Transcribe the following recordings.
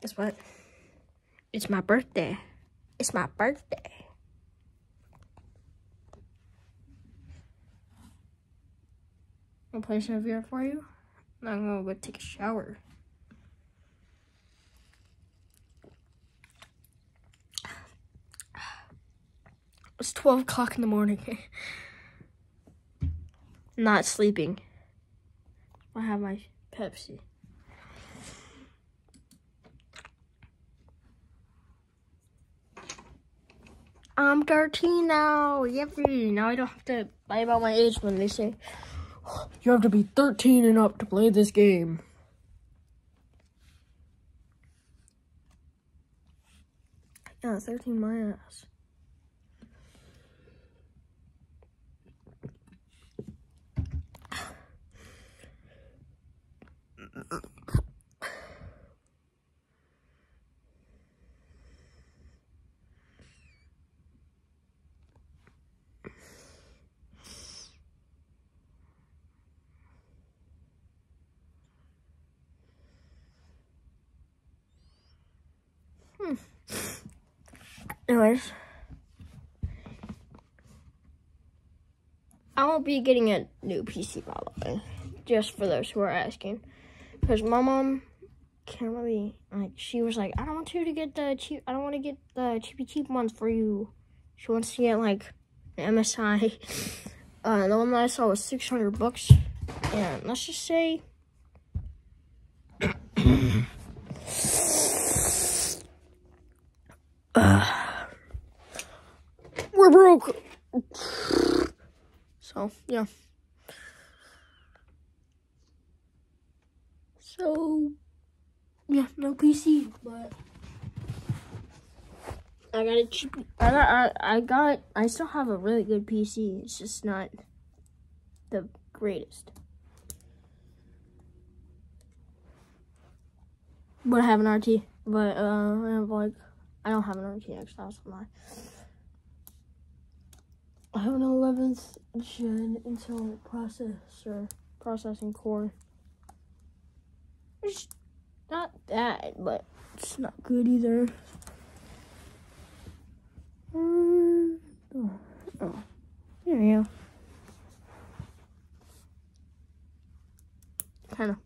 Guess what? It's my birthday. It's my birthday. I'll play some VR for you. I'm gonna go take a shower. It's 12 o'clock in the morning. Not sleeping. I have my Pepsi. I'm 13 now. Yippee. Now I don't have to lie about my age when they say you have to be 13 and up to play this game. Yeah, 13 my ass. Hmm. Anyways, I won't be getting a new PC by the way, just for those who are asking, because my mom can't really like. She was like, I don't want you to get the cheap. I don't want to get the cheapy cheap ones for you. She wants to get like an MSI. Uh, the one that I saw was 600 bucks, and let's just say. Broke. So, yeah. So, yeah, no PC, but I got a cheap. I got. I, I got. I still have a really good PC. It's just not the greatest. But I have an RT. But uh, I have like. I don't have an RTX. That's a lie. I have an 11th gen Intel processor, processing core. It's not bad, but it's not good either. Um, oh, oh, there we go. Kind of.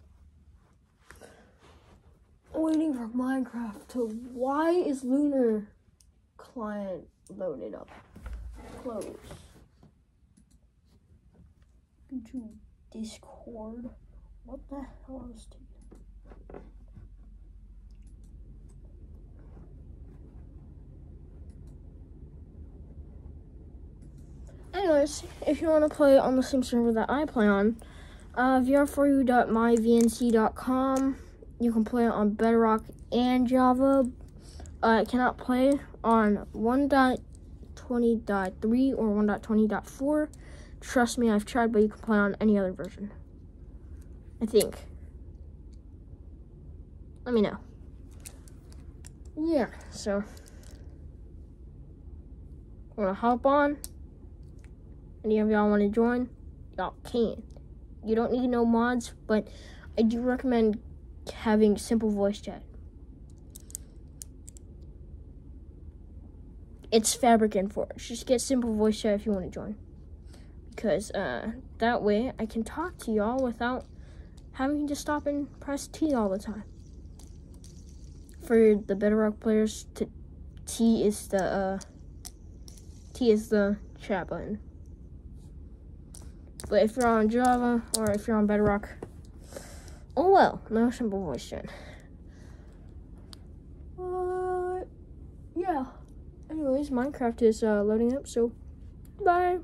Waiting for Minecraft to. Why is Lunar client loaded up? Close. Into Discord. What the hell is taking? Anyways, if you want to play on the same server that I play on, uh, vr4u.myvnc.com. You can play on Bedrock and Java. Uh, it cannot play on 1.20.3 or 1.20.4. Trust me, I've tried, but you can play on any other version. I think. Let me know. Yeah, so. Want to hop on? Any of y'all want to join? Y'all can. You don't need no mods, but I do recommend having simple voice chat. It's Fabric and Forge. Just get simple voice chat if you want to join. Because uh, that way I can talk to y'all without having to stop and press T all the time. For the Bedrock players, to T is the uh, T is the chat button. But if you're on Java or if you're on Bedrock, oh well, no simple voice chat. Uh, yeah. Anyways, Minecraft is uh, loading up, so bye.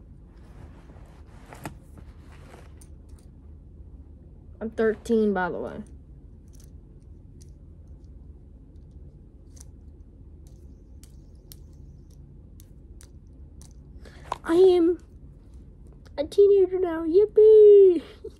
I'm 13, by the way. I am a teenager now. Yippee!